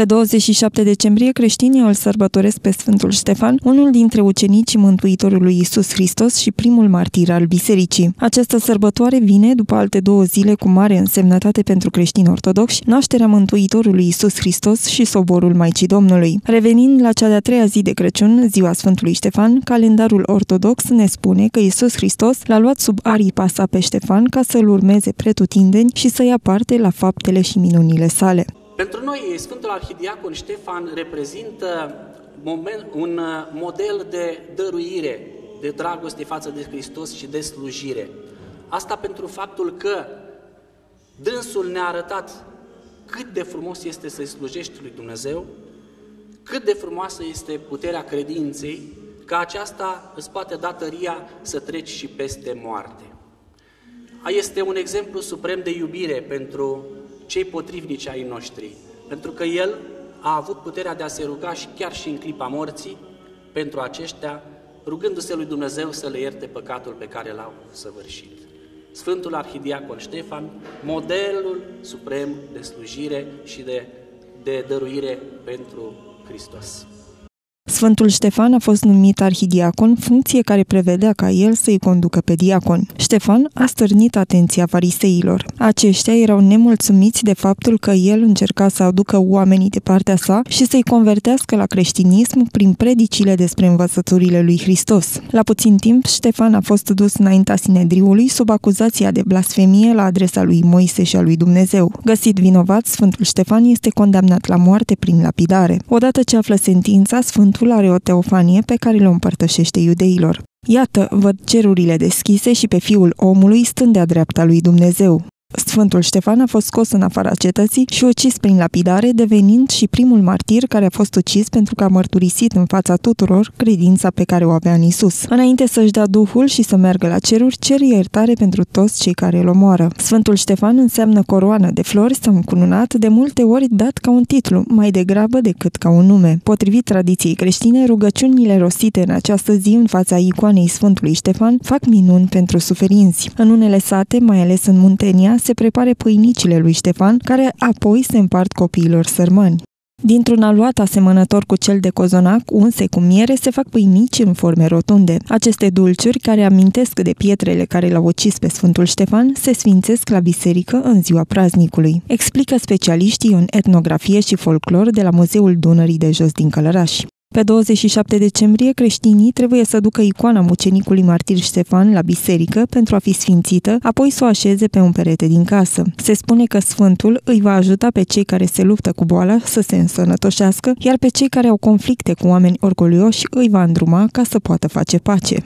Pe 27 decembrie, creștinii îl sărbătoresc pe Sfântul Ștefan, unul dintre ucenicii Mântuitorului Isus Hristos și primul martir al bisericii. Această sărbătoare vine după alte două zile cu mare însemnătate pentru creștini ortodoxi, nașterea Mântuitorului Isus Hristos și soborul Maicii Domnului. Revenind la cea de-a treia zi de Crăciun, ziua Sfântului Ștefan, calendarul ortodox ne spune că Isus Hristos l-a luat sub aripa sa pe Ștefan ca să-l urmeze pretutindeni și să ia parte la faptele și minunile sale. Pentru noi, Sfântul Arhidiacon Ștefan reprezintă un uh, model de dăruire, de dragoste față de Hristos și de slujire. Asta pentru faptul că dânsul ne-a arătat cât de frumos este să-i slujești lui Dumnezeu, cât de frumoasă este puterea credinței, că aceasta îți poate da tăria să treci și peste moarte. Este un exemplu suprem de iubire pentru cei potrivnici ai noștri, pentru că El a avut puterea de a se ruga și chiar și în clipa morții pentru aceștia, rugându-se lui Dumnezeu să le ierte păcatul pe care l-au săvârșit. Sfântul Arhidiacon Ștefan, modelul suprem de slujire și de, de dăruire pentru Hristos. Sfântul Ștefan a fost numit arhidiacon, funcție care prevedea ca el să-i conducă pe diacon. Ștefan a stârnit atenția fariseilor. Aceștia erau nemulțumiți de faptul că el încerca să aducă oamenii de partea sa și să-i convertească la creștinism prin predicile despre învățăturile lui Hristos. La puțin timp, Ștefan a fost dus înaintea Sinedriului sub acuzația de blasfemie la adresa lui Moise și a lui Dumnezeu. Găsit vinovat, Sfântul Ștefan este condamnat la moarte prin lapidare. Odată ce află sentința, Sfântul Sfântul are o teofanie pe care le împărtășește iudeilor. Iată, văd cerurile deschise și pe fiul omului stând de-a dreapta lui Dumnezeu. Sfântul Ștefan a fost scos în afara cetății și ucis prin lapidare, devenind și primul martir care a fost ucis pentru că a mărturisit în fața tuturor credința pe care o avea în Isus. Înainte să-și dea Duhul și să meargă la ceruri, cer iertare pentru toți cei care îl omoară. Sfântul Ștefan înseamnă coroană de flori sau încununat, de multe ori dat ca un titlu, mai degrabă decât ca un nume. Potrivit tradiției creștine, rugăciunile rostite în această zi în fața icoanei Sfântului Ștefan fac minuni pentru suferinți. În unele sate, mai ales în Muntenia, se prepare pâinicile lui Ștefan, care apoi se împart copiilor sărmani. Dintr-un aluat asemănător cu cel de cozonac, unse cu miere, se fac pâinici în forme rotunde. Aceste dulciuri, care amintesc de pietrele care l-au ucis pe Sfântul Ștefan, se sfințesc la biserică în ziua praznicului. Explică specialiștii în etnografie și folclor de la Muzeul Dunării de Jos din Călăraș. Pe 27 decembrie, creștinii trebuie să ducă icoana mucenicului martir Ștefan la biserică pentru a fi sfințită, apoi să o așeze pe un perete din casă. Se spune că Sfântul îi va ajuta pe cei care se luptă cu boala să se însănătoșească, iar pe cei care au conflicte cu oameni orgolioși îi va îndruma ca să poată face pace.